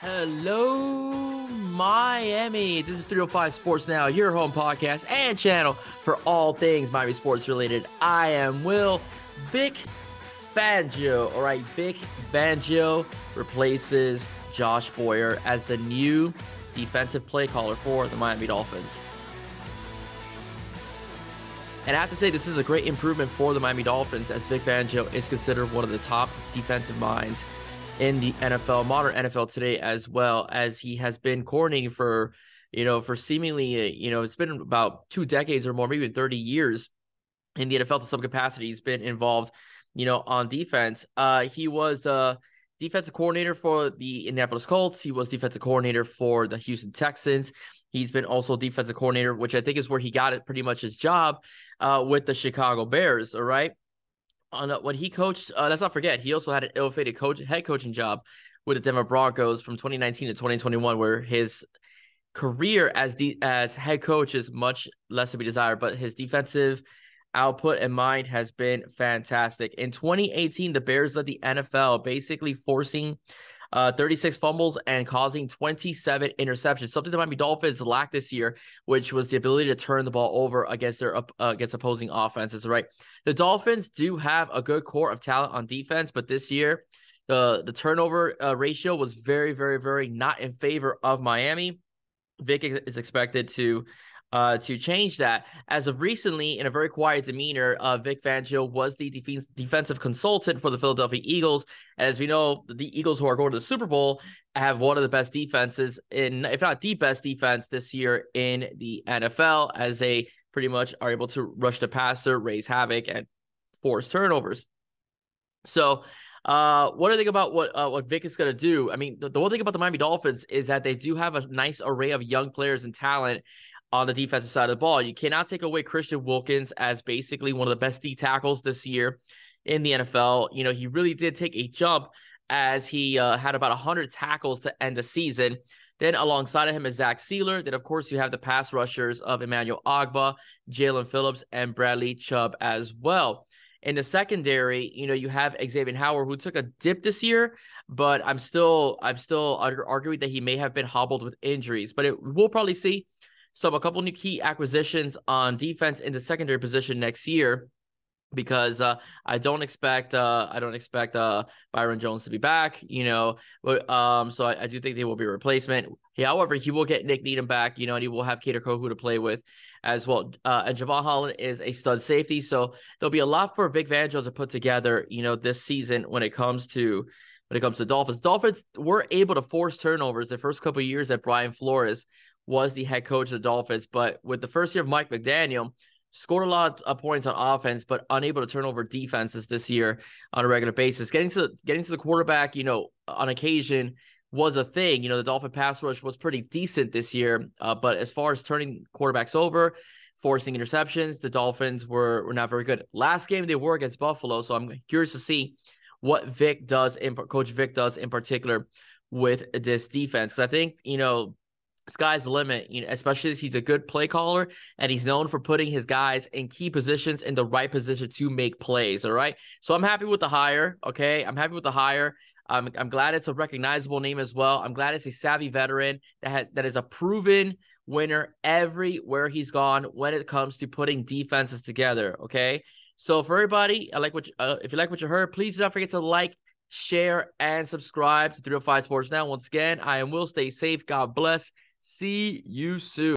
Hello, Miami. This is 305 Sports Now, your home podcast and channel for all things Miami sports related. I am Will Vic Fangio. All right, Vic Fangio replaces Josh Boyer as the new defensive play caller for the Miami Dolphins. And I have to say, this is a great improvement for the Miami Dolphins as Vic Fangio is considered one of the top defensive minds in the NFL, modern NFL today, as well as he has been coordinating for, you know, for seemingly, you know, it's been about two decades or more, maybe 30 years in the NFL to some capacity. He's been involved, you know, on defense. Uh, he was a defensive coordinator for the Indianapolis Colts. He was defensive coordinator for the Houston Texans. He's been also defensive coordinator, which I think is where he got it pretty much his job uh, with the Chicago Bears. All right on when he coached. Uh, let's not forget he also had an ill-fated coach head coaching job with the Denver Broncos from 2019 to 2021, where his career as the as head coach is much less to be desired, but his defensive output and mind has been fantastic. In 2018, the Bears led the NFL, basically forcing uh, 36 fumbles and causing 27 interceptions. Something that Miami Dolphins lacked this year, which was the ability to turn the ball over against their uh, against opposing offenses. Right, the Dolphins do have a good core of talent on defense, but this year the the turnover uh, ratio was very, very, very not in favor of Miami. Vic is expected to uh, to change that. As of recently, in a very quiet demeanor, uh, Vic Fangio was the def- defensive consultant for the Philadelphia Eagles. As we know, the Eagles who are going to the Super Bowl have one of the best defenses in, if not the best defense this year in the NFL, as they pretty much are able to rush the passer, raise havoc, and force turnovers. So, uh, what do you think about what uh, what Vic is going to do? I mean, the, the one thing about the Miami Dolphins is that they do have a nice array of young players and talent on the defensive side of the ball. You cannot take away Christian Wilkins as basically one of the best D tackles this year in the NFL. You know, he really did take a jump as he uh, had about 100 tackles to end the season. Then alongside of him is Zach Sieler. Then, of course, you have the pass rushers of Emmanuel Ogbah, Jaelan Phillips, and Bradley Chubb as well. In the secondary, you know, you have Xavier Howard, who took a dip this year, but I'm still, I'm still arguing that he may have been hobbled with injuries. But it, we'll probably see so a couple new key acquisitions on defense in the secondary position next year because uh, I don't expect uh, I don't expect uh, Byron Jones to be back, you know. But um, so I, I, do think they will be a replacement. He, however, he will get Nik Needham back, you know, and he will have Kader Kohou to play with as well. Uh, and Jevon Holland is a stud safety, so there'll be a lot for Vic Fangio to put together, you know, this season when it comes to when it comes to Dolphins. Dolphins were able to force turnovers the first couple years that Brian Flores was the head coach of the Dolphins. But with the first year of Mike McDaniel, scored a lot of points on offense, but unable to turn over defenses this year on a regular basis. Getting to getting to the quarterback, you know, on occasion was a thing. You know, the Dolphin pass rush was pretty decent this year, uh, but as far as turning quarterbacks over, forcing interceptions, the Dolphins were were not very good. Last game they were against Buffalo, so I'm curious to see what Vic does in Coach Vic does in particular with this defense. I think you know sky's the limit, you know, especially as he's a good play caller and he's known for putting his guys in key positions in the right position to make plays. All right. So I'm happy with the hire. Okay. I'm happy with the hire. I'm, I'm glad it's a recognizable name as well. I'm glad it's a savvy veteran that has that is a proven winner everywhere he's gone when it comes to putting defenses together. Okay. So for everybody, I like what you, uh, if you like what you heard, please do not forget to like, share, and subscribe to 305 Sports Now. Once again, I am Will. Stay safe. God bless. See you soon.